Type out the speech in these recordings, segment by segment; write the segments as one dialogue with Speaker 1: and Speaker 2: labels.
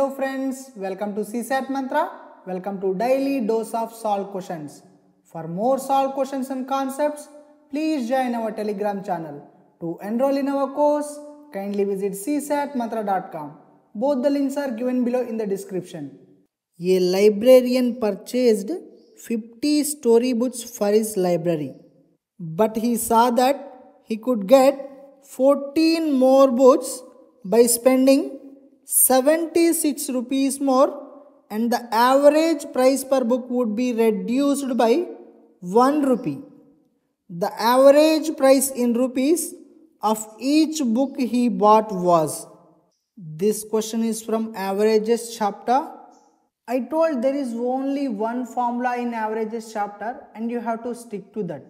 Speaker 1: Hello friends, welcome to CSAT Mantra. Welcome to daily dose of solve questions. For more solve questions and concepts, please join our Telegram channel. To enroll in our course, kindly visit csatmantra.com. Both the links are given below in the description. A librarian purchased 50 story books for his library, but he saw that he could get 14 more books by spending 76 rupees more and the average price per book would be reduced by 1 rupee. The average price in rupees of each book he bought was. This question is from averages chapter. I told there is only one formula in averages chapter and you have to stick to that.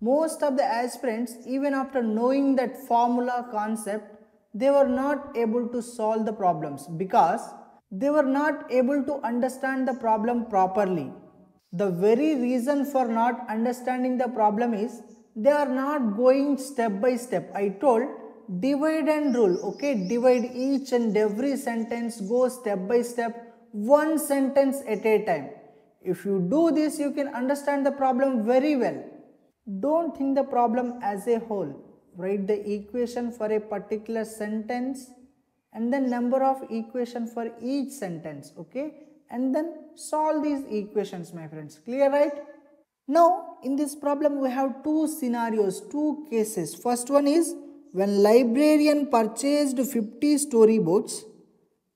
Speaker 1: Most of the aspirants even after knowing that formula concept they were not able to solve the problems because they were not able to understand the problem properly. The very reason for not understanding the problem is they are not going step by step. I told divide and rule, okay? Divide each and every sentence, go step by step, one sentence at a time. If you do this, you can understand the problem very well. Don't think the problem as a whole write the equation for a particular sentence and the number of equation for each sentence okay? And then solve these equations my friends. Clear right? Now in this problem we have two scenarios two cases. First one is when librarian purchased 50 storybooks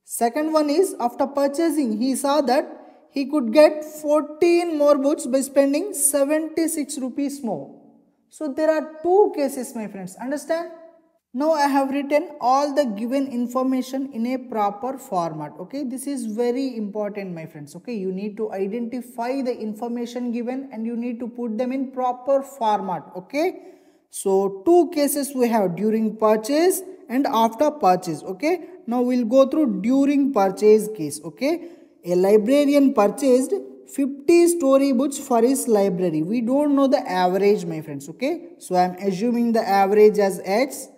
Speaker 1: second one is after purchasing he saw that he could get 14 more books by spending 76 rupees more so there are two cases my friends, understand? Now I have written all the given information in a proper format, okay? This is very important my friends, okay? You need to identify the information given and you need to put them in proper format, okay? So two cases we have during purchase and after purchase, okay? Now we'll go through during purchase case, okay? A librarian purchased 50 story books for his library. We don't know the average my friends okay. So I am assuming the average as X.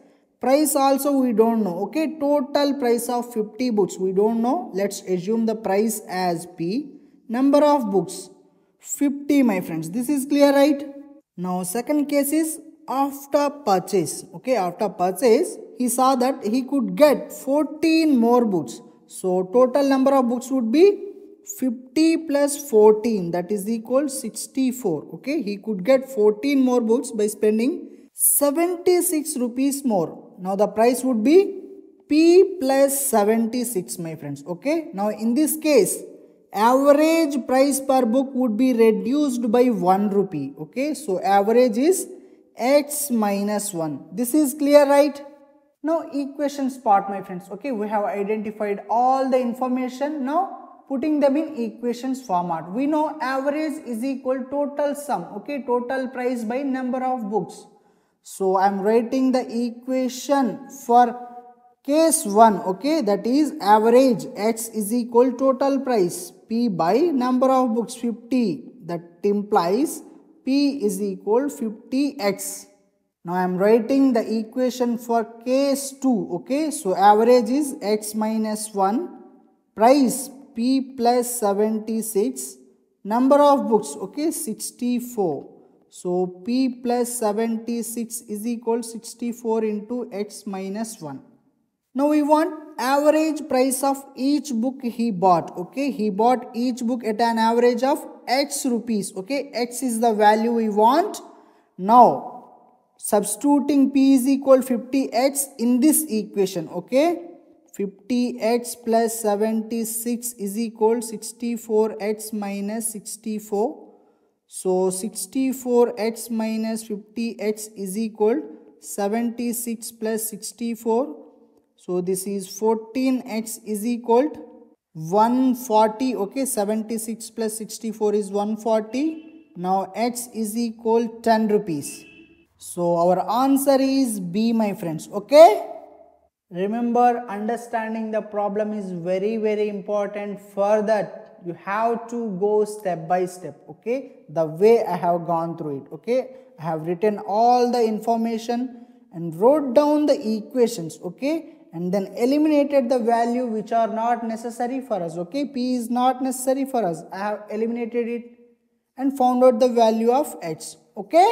Speaker 1: Price also we don't know okay. Total price of 50 books we don't know. Let's assume the price as P. Number of books 50 my friends. This is clear right. Now second case is after purchase okay. After purchase he saw that he could get 14 more books. So total number of books would be 50 plus 14 that is equal 64 okay? He could get 14 more books by spending 76 rupees more. Now the price would be p plus 76 my friends okay? Now in this case average price per book would be reduced by 1 rupee okay? So average is x minus 1 this is clear right? Now equations part my friends okay? We have identified all the information. Now putting them in equations format. We know average is equal total sum, okay, total price by number of books. So I am writing the equation for case 1, okay, that is average x is equal total price p by number of books 50 that implies p is equal 50x. Now I am writing the equation for case 2, okay, so average is x minus 1 price p plus 76 number of books okay 64 so p plus 76 is equal 64 into x minus 1 now we want average price of each book he bought okay? He bought each book at an average of x rupees okay? X is the value we want. Now substituting p is equal 50x in this equation okay 50x plus 76 is equal 64x minus 64. So 64x minus 50x is equal 76 plus 64. So this is 14x is equal 140. Okay, 76 plus 64 is 140. Now x is equal 10 rupees. So our answer is B my friends. Okay. Remember understanding the problem is very very important. For that you have to go step by step okay? The way I have gone through it okay? I have written all the information and wrote down the equations okay? And then eliminated the value which are not necessary for us okay? P is not necessary for us. I have eliminated it and found out the value of h okay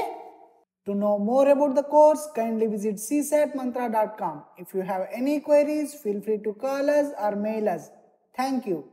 Speaker 1: to know more about the course kindly visit csatmantra.com if you have any queries feel free to call us or mail us. Thank you